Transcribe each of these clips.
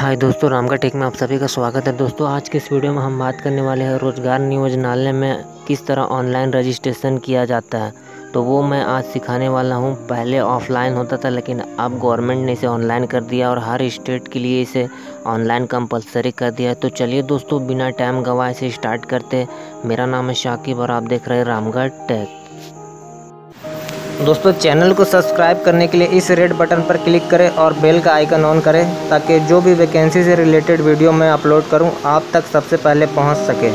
हाय दोस्तों, रामगढ़ टेक में आप सभी का स्वागत है। दोस्तों, आज के इस वीडियो में हम बात करने वाले हैं रोज़गार नियोजनालय में किस तरह ऑनलाइन रजिस्ट्रेशन किया जाता है। तो वो मैं आज सिखाने वाला हूँ। पहले ऑफलाइन होता था, लेकिन अब गवर्नमेंट ने इसे ऑनलाइन कर दिया और हर स्टेट के लिए इसे ऑनलाइन कंपलसरी कर दिया तो चलिए दोस्तों, बिना टाइम गवाए से स्टार्ट करते मेरा नाम है शाकिब और आप देख रहे हैं रामगढ़ टेक। दोस्तों, चैनल को सब्सक्राइब करने के लिए इस रेड बटन पर क्लिक करें और बेल का आइकन ऑन करें ताकि जो भी वैकेंसी से रिलेटेड वीडियो मैं अपलोड करूँ, आप तक सबसे पहले पहुँच सके।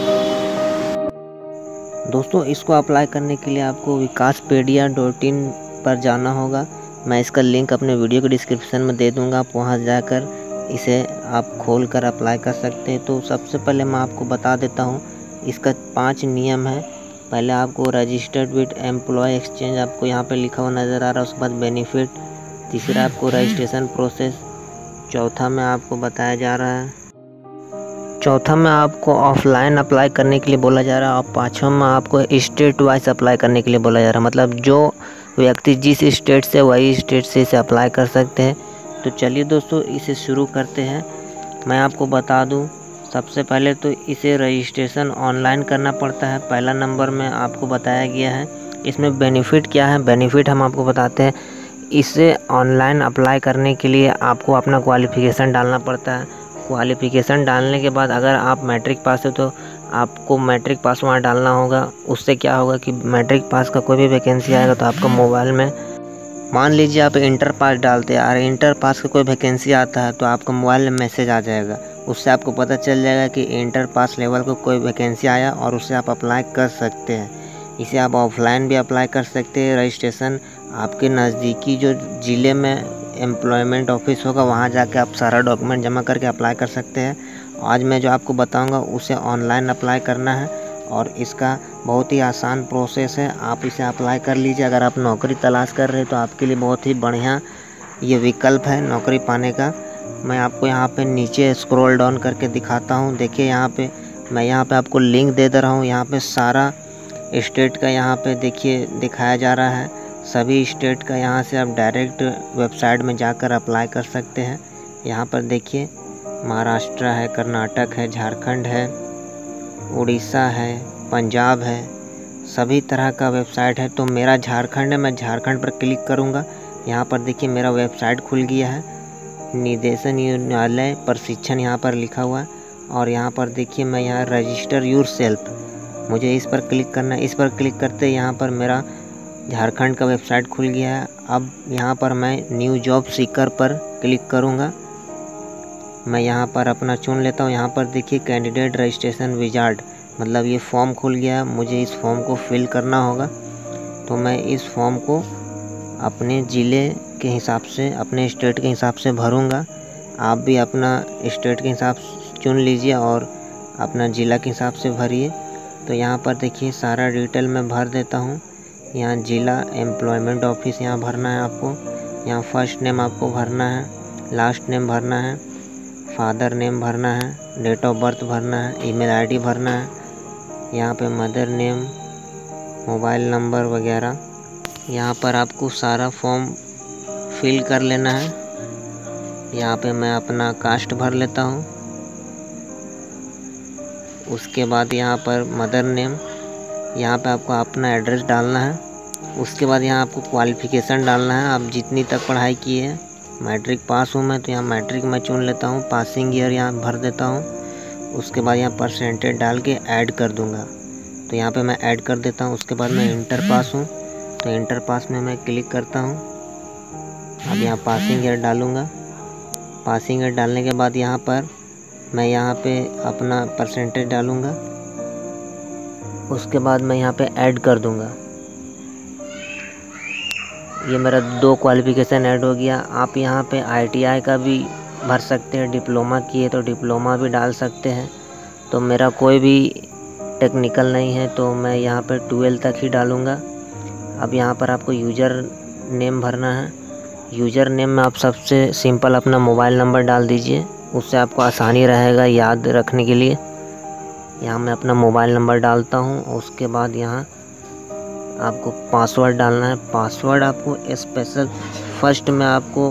दोस्तों, इसको अप्लाई करने के लिए आपको विकास पेडिया डॉट इन पर जाना होगा। मैं इसका लिंक अपने वीडियो के डिस्क्रिप्शन में दे दूँगा, आप वहाँ जाकर इसे आप खोल कर अप्लाई कर सकते हैं। तो सबसे पहले मैं आपको बता देता हूँ, इसका पाँच नियम है। पहले आपको रजिस्टर्ड विद एम्प्लॉय एक्सचेंज आपको यहाँ पे लिखा हुआ नज़र आ रहा है, उसके बाद बेनिफिट तीसरा आपको रजिस्ट्रेशन प्रोसेस चौथा में आपको बताया जा रहा है। चौथा में आपको ऑफलाइन अप्लाई करने के लिए बोला जा रहा है, और पाँचवा में आपको स्टेट वाइज अप्लाई करने के लिए बोला जा रहा है। मतलब जो व्यक्ति जिस स्टेट से, वही स्टेट से इसे अप्लाई कर सकते हैं। तो चलिए दोस्तों, इसे शुरू करते हैं। मैं आपको बता दूँ सबसे पहले तो इसे रजिस्ट्रेशन ऑनलाइन करना पड़ता है। पहला नंबर में आपको बताया गया है। इसमें बेनिफिट क्या है? बेनिफिट हम आपको बताते हैं। इसे ऑनलाइन अप्लाई करने के लिए आपको अपना क्वालिफ़िकेशन डालना पड़ता है। क्वालिफ़िकेशन डालने के बाद अगर आप मैट्रिक पास हो तो आपको मैट्रिक पास वहाँ डालना होगा। उससे क्या होगा कि मैट्रिक पास का कोई भी वैकेंसी आएगा तो आपका मोबाइल में मान लीजिए आप इंटर पास डालते हैं। और इंटर पास का कोई वैकेंसी आता है तो आपका मोबाइल में मैसेज आ जाएगा। उससे आपको पता चल जाएगा कि इंटर पास लेवल को कोई वैकेंसी आया और उससे आप अप्लाई कर सकते हैं। इसे आप ऑफलाइन भी अप्लाई कर सकते हैं। रजिस्ट्रेशन आपके नज़दीकी जो ज़िले में एम्प्लॉयमेंट ऑफ़िस होगा, वहाँ जाके आप सारा डॉक्यूमेंट जमा करके अप्लाई कर सकते हैं। आज मैं जो आपको बताऊँगा, उसे ऑनलाइन अप्लाई करना है और इसका बहुत ही आसान प्रोसेस है। आप इसे अप्लाई कर लीजिए। अगर आप नौकरी तलाश कर रहे हैं तो आपके लिए बहुत ही बढ़िया ये विकल्प है नौकरी पाने का। मैं आपको यहाँ पे नीचे स्क्रॉल डाउन करके दिखाता हूँ। देखिए यहाँ पे, मैं यहाँ पे आपको लिंक दे दे रहा हूँ। यहाँ पे सारा स्टेट का यहाँ पे देखिए, दिखाया जा रहा है। सभी स्टेट का यहाँ से आप डायरेक्ट वेबसाइट में जाकर अप्लाई कर सकते हैं। यहाँ पर देखिए, महाराष्ट्र है, कर्नाटक है, झारखंड है, उड़ीसा है, पंजाब है, सभी तरह का वेबसाइट है। तो मेरा झारखंड है, मैं झारखंड पर क्लिक करूँगा। यहाँ पर देखिए मेरा वेबसाइट खुल गया है। निदेशन न्यायालय प्रशिक्षण यहाँ पर लिखा हुआ है। और यहाँ पर देखिए मैं यहाँ रजिस्टर यूर सेल्फ मुझे इस पर क्लिक करना, इस पर क्लिक करते यहाँ पर मेरा झारखंड का वेबसाइट खुल गया है। अब यहाँ पर मैं न्यू जॉब सीकर पर क्लिक करूँगा। मैं यहाँ पर अपना चुन लेता हूँ। यहाँ पर देखिए कैंडिडेट रजिस्ट्रेशन विजार्ड मतलब ये फॉर्म खुल गया है। मुझे इस फॉर्म को फिल करना होगा। तो मैं इस फॉर्म को अपने ज़िले के हिसाब से, अपने स्टेट के हिसाब से भरूँगा। आप भी अपना स्टेट के हिसाब चुन लीजिए और अपना ज़िला के हिसाब से भरिए। तो यहाँ पर देखिए, सारा डिटेल मैं भर देता हूँ। यहाँ ज़िला एम्प्लॉयमेंट ऑफ़िस यहाँ भरना है आपको। यहाँ फ़र्स्ट नेम आपको भरना है लास्ट नेम भरना है फादर नेम भरना है डेट ऑफ़ बर्थ भरना है ईमेल आईडी भरना है। यहाँ पे मदर नेम मोबाइल नंबर वगैरह। यहाँ पर आपको सारा फॉर्म फिल कर लेना है। यहाँ पे मैं अपना कास्ट भर लेता हूँ। उसके बाद यहाँ पर मदर नेम यहाँ पे आपको अपना एड्रेस डालना है। उसके बाद यहाँ आपको क्वालिफ़िकेशन डालना है। आप जितनी तक पढ़ाई की है मैट्रिक पास हूँ मैं तो यहाँ मैट्रिक मैं चुन लेता हूँ। पासिंग ईयर यहाँ भर देता हूँ। उसके बाद यहाँ परसेंटेज डाल के ऐड कर दूँगा। तो यहाँ पे मैं ऐड कर देता हूँ। उसके बाद मैं इंटर पास हूँ। तो इंटर पास में मैं क्लिक करता हूँ। अब यहाँ पासिंग ईयर डालूँगा। पासिंग ईयर डालने के बाद यहाँ पर मैं यहाँ पे अपना परसेंटेज डालूँगा। उसके बाद मैं यहाँ पे ऐड कर दूँगा। ये मेरा दो क्वालिफ़िकेशन ऐड हो गया। आप यहाँ पे आईटीआई का भी भर सकते हैं डिप्लोमा किए तो डिप्लोमा भी डाल सकते हैं। तो मेरा कोई भी टेक्निकल नहीं है तो मैं यहाँ पे ट्वेल्थ तक ही डालूँगा। अब यहाँ पर आपको यूज़र नेम भरना है। यूज़र नेम में आप सबसे सिंपल अपना मोबाइल नंबर डाल दीजिए। उससे आपको आसानी रहेगा याद रखने के लिए। यहाँ मैं अपना मोबाइल नंबर डालता हूँ। उसके बाद यहाँ आपको पासवर्ड डालना है। पासवर्ड आपको स्पेशल फ़र्स्ट में आपको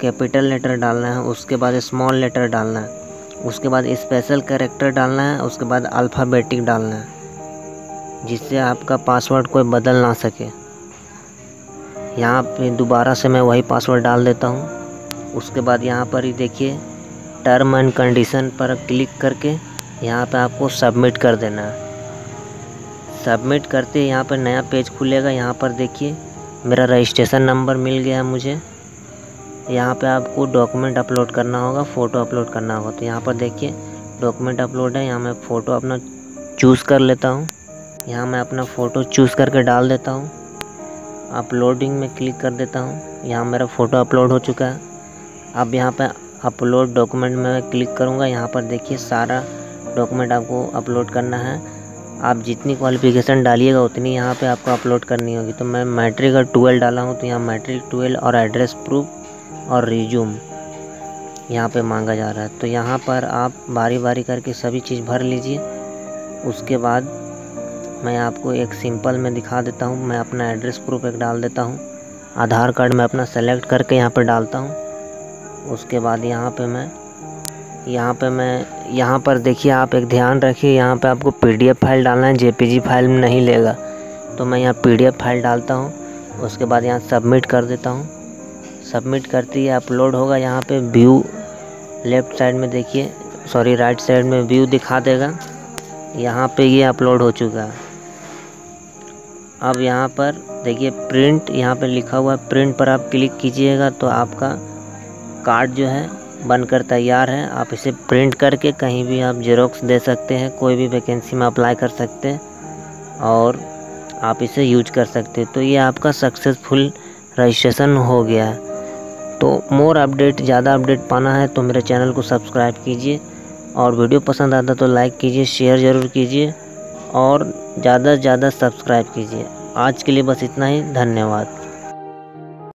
कैपिटल लेटर डालना है। उसके बाद स्मॉल लेटर डालना है। उसके बाद स्पेशल कैरेक्टर डालना है। उसके बाद अल्फ़ाबेटिक डालना है। जिससे आपका पासवर्ड कोई बदल ना सके। यहाँ पे दोबारा से मैं वही पासवर्ड डाल देता हूँ। उसके बाद यहाँ पर ही देखिए टर्म एंड कंडीशन पर क्लिक करके यहाँ पे आपको सबमिट कर देना है। सबमिट करते यहाँ पर नया पेज खुलेगा। यहाँ पर देखिए, मेरा रजिस्ट्रेशन नंबर मिल गया है मुझे। यहाँ पे आपको डॉक्यूमेंट अपलोड करना होगा फ़ोटो अपलोड करना होगा। तो यहाँ पर देखिए डॉक्यूमेंट अपलोड है। यहाँ मैं फ़ोटो अपना चूज़ कर लेता हूँ। यहाँ मैं अपना फ़ोटो चूज़ करके डाल देता हूँ। अपलोडिंग में क्लिक कर देता हूँ। यहाँ मेरा फ़ोटो अपलोड हो चुका है। अब यहाँ पर अपलोड डॉक्यूमेंट में क्लिक करूँगा। यहाँ पर देखिए सारा डॉक्यूमेंट आपको अपलोड करना है। आप जितनी क्वालिफ़िकेशन डालिएगा, उतनी यहाँ पे आपको अपलोड करनी होगी। तो मैं मैट्रिक और ट्वेल्व डाला हूँ। तो यहाँ मैट्रिक ट्वेल्व और एड्रेस प्रूफ और रिज्यूम यहाँ पे मांगा जा रहा है। तो यहाँ पर आप बारी बारी करके सभी चीज़ भर लीजिए। उसके बाद मैं आपको एक सिंपल में दिखा देता हूँ। मैं अपना एड्रेस प्रूफ एक डाल देता हूँ। आधार कार्ड मैं अपना सेलेक्ट करके यहाँ पर डालता हूँ। उसके बाद यहाँ पे मैं, यहाँ पे मैं, यहाँ पर देखिए आप एक ध्यान रखिए, यहाँ पे आपको पीडीएफ फ़ाइल डालना है, जेपीजी फ़ाइल में नहीं लेगा। तो मैं यहाँ पीडीएफ फ़ाइल डालता हूँ। उसके बाद यहाँ सबमिट कर देता हूँ। सबमिट करते ही अपलोड होगा यहाँ पे व्यू, लेफ़्ट साइड में देखिए, सॉरी राइट साइड में व्यू दिखा देगा। यहाँ पे ये अपलोड हो चुका है। अब यहाँ पर देखिए प्रिंट यहाँ पे लिखा हुआ है। प्रिंट पर आप क्लिक कीजिएगा तो आपका कार्ड जो है बनकर तैयार है। आप इसे प्रिंट करके कहीं भी आप जेरोक्स दे सकते हैं, कोई भी वैकेंसी में अप्लाई कर सकते हैं और आप इसे यूज़ कर सकते हैं। तो ये आपका सक्सेसफुल रजिस्ट्रेशन हो गया है। तो मोर अपडेट ज़्यादा अपडेट पाना है तो मेरे चैनल को सब्सक्राइब कीजिए और वीडियो पसंद आता तो लाइक कीजिए शेयर ज़रूर कीजिए और ज़्यादा से ज़्यादा सब्सक्राइब कीजिए। आज के लिए बस इतना ही। धन्यवाद।